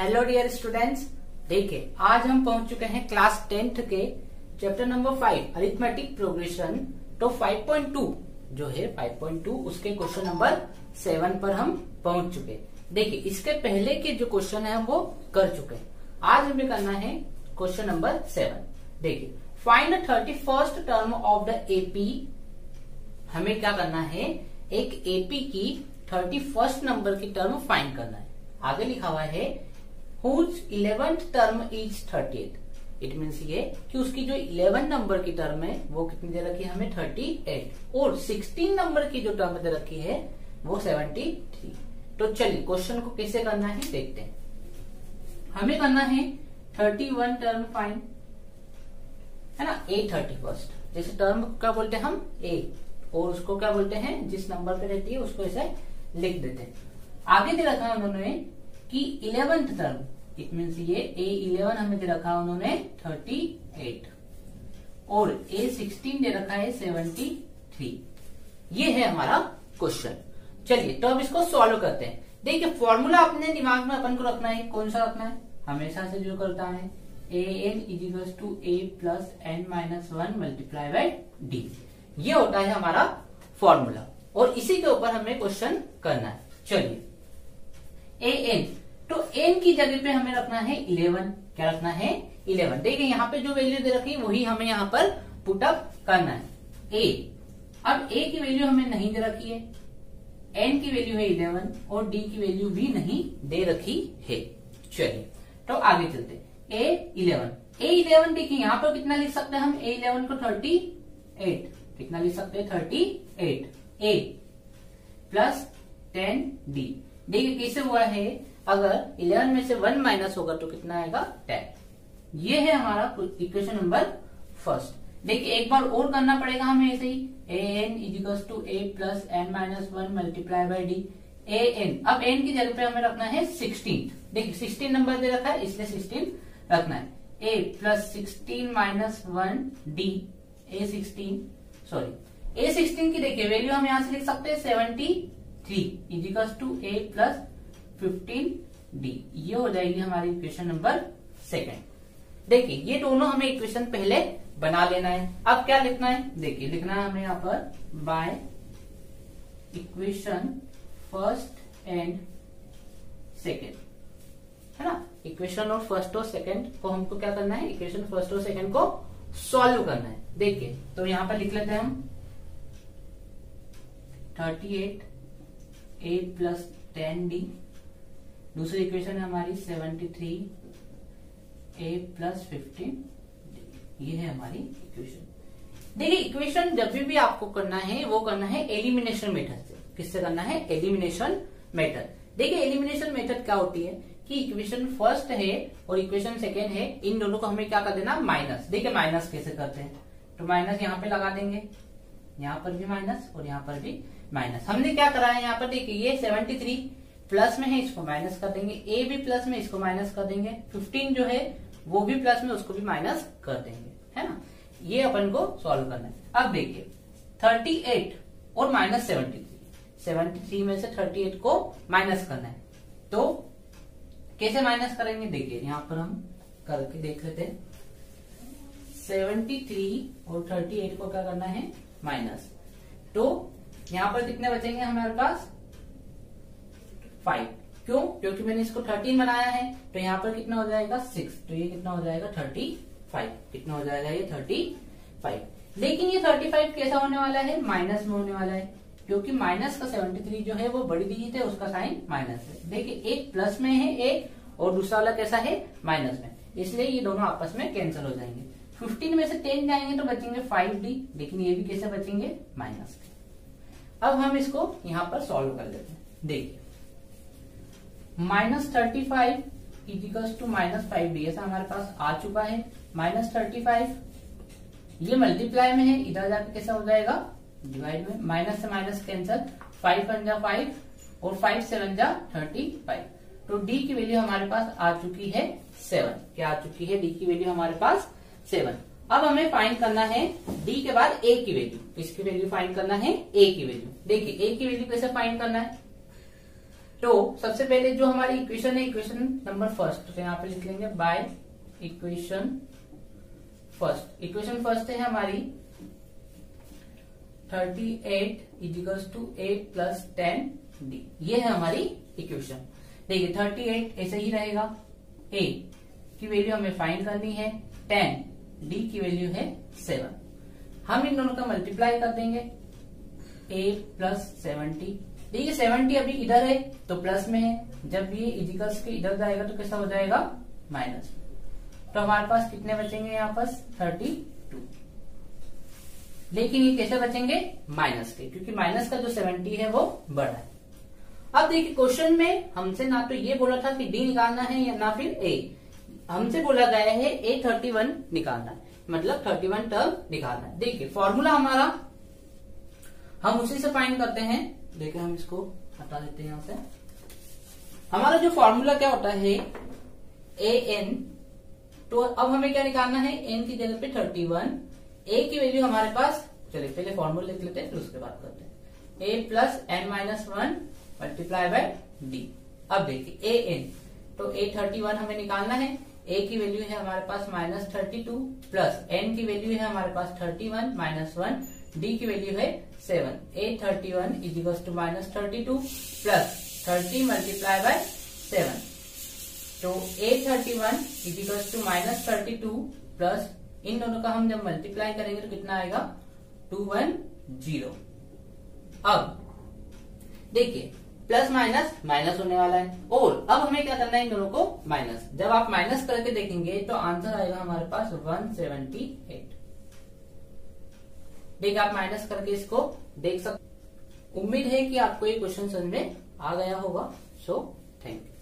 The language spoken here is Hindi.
हेलो डियर स्टूडेंट्स देखिए आज हम पहुँच चुके हैं क्लास टेंथ के chapter number five arithmetic progression तो 5.2 जो है 5.2 उसके क्वेश्चन नंबर सेवन पर हम पहुँच चुके देखिए इसके पहले के जो क्वेश्चन है वो कर चुके हैं आज हमें करना है क्वेश्चन नंबर सेवन देखिए find thirty first term of the AP हमें क्या करना है एक एपी की थर्टी फ़र्स्ट नंबर की टर्म फाइंड करना है आगे लिखा हुआ है eleventh term is thirty it means ये कि उसकी जो इलेवन नंबर की टर्म है, वो कितनी दे रखी है हमें? थर्टी एट और सिक्सटीन नंबर की जो टर्म दे रखी है, वो सेवेंटी थ्री तो चलिए क्वेश्चन को कैसे करना है, देखते हैं। हमें करना है थर्टी वन टर्म फाइन है ना? ए थर्टी फ़र्स्ट जैसे टर्म क्या बोलते हैं हम? ए और उसको क्या बोलते हैं? जिस नंबर पे रहती है, उसको ऐसे लिख देते हैं। आगे दे रखा है उन्होंने कि इलेवेंथ टर्म इट मीन्स ये ए इलेवन हमें दे रखा उन्होंने थर्टी एट और ए सिक्सटीन दे रखा है सेवेंटी थ्री ये है हमारा क्वेश्चन चलिए तो अब इसको सॉल्व करते हैं। देखिए फॉर्मूला अपने दिमाग में अपन को रखना है। कौन सा रखना है? हमेशा से जो करता है। A N equals to A plus N minus one multiply by D ये होता है हमारा फॉर्मूला और इसी के ऊपर हमें क्वेश्चन करना है। चलिए ए एन तो एन की जगह पे हमें रखना है इलेवन क्या रखना है? इलेवन देखिए, यहाँ पे जो वैल्यू दे रखी है, वही हमें यहाँ पर पुटअप करना है. ए अब ए की वैल्यू हमें नहीं दे रखी है. एन की वैल्यू है इलेवन और डी की वैल्यू भी नहीं दे रखी है. चलिए तो आगे चलते ए इलेवन ए इलेवन देखिए, यहाँ पर कितना लिख सकते हैं हम? ए इलेवन को थर्टी एट कितना लिख सकते हैं? Thirty eight A plus ten D देखिए कैसे हुआ है, अगर 11 में से 1 माइनस होगा तो कितना आएगा 10 ये है हमारा इक्वेशन नंबर फ़र्स्ट देखिए, एक बार और करना पड़ेगा हमें ऐसे ही. A N equals to A plus N minus one multiply by D A N अब एन की जगह पे हमें रखना है सिक्सटीन देखिए सिक्सटीन नंबर दे रखा है, इसलिए सिक्सटीन रखना है. A plus sixteen minus one D A sixteen sorry A sixteen की देखिए वैल्यू हम यहाँ से लिख सकते हैं seventy three equals to A plus fifteen D ये हो जाएगी हमारी इक्वेशन नंबर सेकेंड देखिए, ये दोनों हमें इक्वेशन पहले बना लेना है। अब क्या लिखना है? देखिए, लिखना है हमें यहाँ पर by equation first and second है ना? इक्वेशन और फ़र्स्ट और सेकेंड को हमको क्या करना है? इक्वेशन फ़र्स्ट और सेकेंड को सॉल्व करना है। देखिए तो यहाँ पर लिख लेते हैं हम। Thirty eight A plus ten D. दूसरी इक्वेशन है हमारी seventy three. A plus fifteen. ये है हमारी इक्वेशन देखिए इक्वेशन जब भी, भी आपको करना है वो करना है एलिमिनेशन मेथड से। किससे करना है? एलिमिनेशन मेथड देखिए एलिमिनेशन मेथड क्या होती है? कि इक्वेशन फ़र्स्ट है और इक्वेशन सेकेंड है। इन दोनों को हमें क्या कर देना? माइनस देखिए माइनस कैसे करते हैं? तो माइनस यहाँ पे लगा देंगे। यहाँ पर भी माइनस और यहाँ पर भी माइनस। हमने क्या करा है यहाँ पर? देखिए, ये 73 प्लस में है, इसको माइनस कर देंगे। ए भी प्लस में, इसको माइनस कर देंगे। 15 जो है, वो भी प्लस में, उसको भी माइनस कर देंगे। है ना? ये अपन को सॉल्व करना है। अब देखिए 38 और minus seventy three seventy three में से 38 को माइनस करना है। तो कैसे माइनस करेंगे? देखिए, यहाँ पर हम करके देख लेते हैं। 73 और 38 को क्या करना है? माइनस तो यहाँ पर कितने बचेंगे हमारे पास? फाइव क्यों? क्योंकि मैंने इसको 13 बनाया है तो यहाँ पर कितना हो जाएगा? सिक्स तो ये कितना हो जाएगा? 35 कितना हो जाएगा ये? 35 लेकिन ये 35 कैसा होने वाला है? माइनस में होने वाला है, क्योंकि माइनस का 73 जो है वो बड़ी डिजिट है, उसका साइन माइनस है। देखिए, एक प्लस में है एक, और दूसरा वाला कैसा है? माइनस में। इसलिए ये दोनों आपस में कैंसिल हो जाएँगे। 15 में से टेन जाएँगे तो बचेंगे फाइव डी लेकिन ये भी कैसे बचेंगे? माइनस के अब हम इसको यहाँ पर सॉल्व कर लेते हैं। देखिए। Minus thirty five equals to minus five D ऐसा हमारे पास आ चुका है। माइनस थर्टी फाइव ये मल्टीप्लाई में है, इधर जाकर कैसा हो जाएगा? डिवाइड में माइनस से माइनस कैंसल फाइव वन जा फाइव और फाइव सेवन जा थर्टी फाइव तो डी की वैल्यू हमारे पास आ चुकी है सेवन क्या आ चुकी है? डी की वैल्यू हमारे पास सेवन अब हमें फाइंड करना है डी के बाद ए की वैल्यू इसकी वैल्यू फाइंड करना है ए की वैल्यू देखिए ए की वैल्यू कैसे फाइंड करना है? तो सबसे पहले जो हमारी इक्वेशन है इक्वेशन नंबर फ़र्स्ट तो यहाँ पे लिख लेंगे by equation first equation first है हमारी 38 eight equals to eight plus ten D ये है हमारी इक्वेशन देखिए 38 ऐसे ही रहेगा. ए की वैल्यू हमें फाइंड करनी है 10 डी की वैल्यू है सेवन हम इन दोनों का मल्टीप्लाई कर देंगे. ए प्लस सेवेंटी देखिए सेवनटी अभी इधर है तो प्लस में है. जब ये इजिकल्स के इधर जाएगा तो कैसा हो जाएगा? माइनस तो हमारे पास कितने बचेंगे यहाँ पास थर्टी टू लेकिन ये कैसे बचेंगे? माइनस के, क्योंकि माइनस का जो सेवेंटी है, वो बड़ा है. अब देखिए क्वेश्चन में हमसे ना तो ये बोला था कि डी निकालना है या ना फिर ए हमसे बोला गया है ए थर्टी वन निकालना मतलब थर्टी वन टर्म निकालना देखिए फॉर्मूला हमारा, हम उसी से फाइंड करते हैं। देखिए, हम इसको हटा देते हैं यहाँ से। हमारा जो फॉर्मूला क्या होता है? ए एन तो अब हमें क्या निकालना है? एन की जगह पे थर्टी वन ए की वैल्यू हमारे पास, चलिए, पहले फॉर्मूला लिख लेते हैं, फिर उसके बाद करते हैं। A plus N minus one multiply by D अब देखिए ए एन तो ए थर्टी वन हमें निकालना है। ए की वैल्यू है हमारे पास minus thirty two plus N की वैल्यू है हमारे पास thirty one minus one D की वैल्यू है seven A thirty one is equal to minus thirty two plus thirty multiply by seven तो A thirty one is equal to minus thirty two plus इन दोनों का हम जब मल्टीप्लाई करेंगे तो कितना आएगा? टू वन ज़ीरो अब देखिए प्लस माइनस माइनस होने वाला है। और अब हमें क्या करना है इन दोनों को? माइनस। जब आप माइनस करके देखेंगे तो आंसर आएगा हमारे पास 178 ठीक आप माइनस करके इसको देख सकते उम्मीद है कि आपको ये क्वेश्चन समझ में आ गया होगा। So thank you